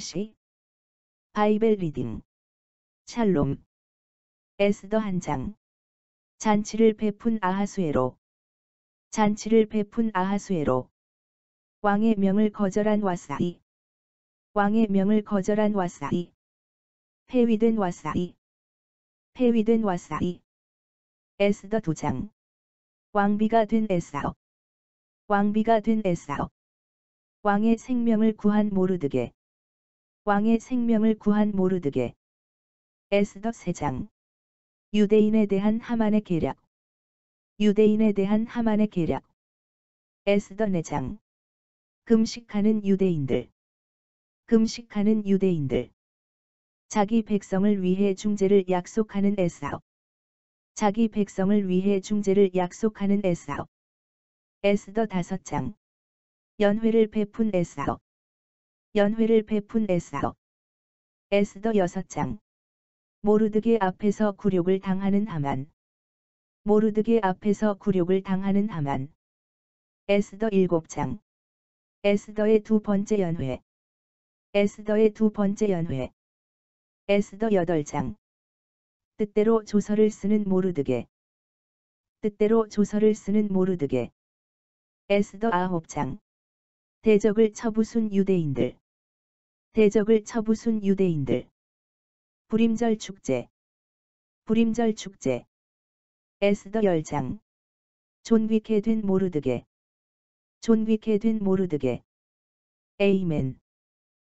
C Bible reading 샬롬 에스더 한 장 잔치를 베푼 아하수에로 잔치를 베푼 아하수에로 왕의 명을 거절한 와스디 왕의 명을 거절한 와스디 폐위된 와스디 폐위된 와스디 에스더 두 장 왕비가 된 에스더 왕비가 된 에사오 왕의 생명을 구한 모르드게 왕의 생명을 구한 모르드게. 에스더 세장. 유대인에 대한 하만의 계략. 유대인에 대한 하만의 계략. 에스더 내장. 금식하는 유대인들. 금식하는 유대인들. 자기 백성을 위해 중재를 약속하는 에사오 자기 백성을 위해 중재를 약속하는 에사오 에스더 다섯 장. 연회를 베푼 에사오 연회를 베푼 에사오 에스더 여섯 장. 모르드게 앞에서 굴욕을 당하는 하만. 모르드게 앞에서 굴욕을 당하는 하만. 에스더 일곱 장. 에스더의 두 번째 연회. 에스더의 두 번째 연회. 에스더 여덟 장. 뜻대로 조서를 쓰는 모르드게. 뜻대로 조서를 쓰는 모르드게. 에스더 아홉 장. 대적을 쳐부순 유대인들 대적을 쳐부순 유대인들. 불임절 축제. 불임절 축제. 에스더 열장. 존귀케 된 모르드게. 존귀케 된 모르드게. 에이멘.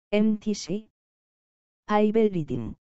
MTC 바이벨 리딩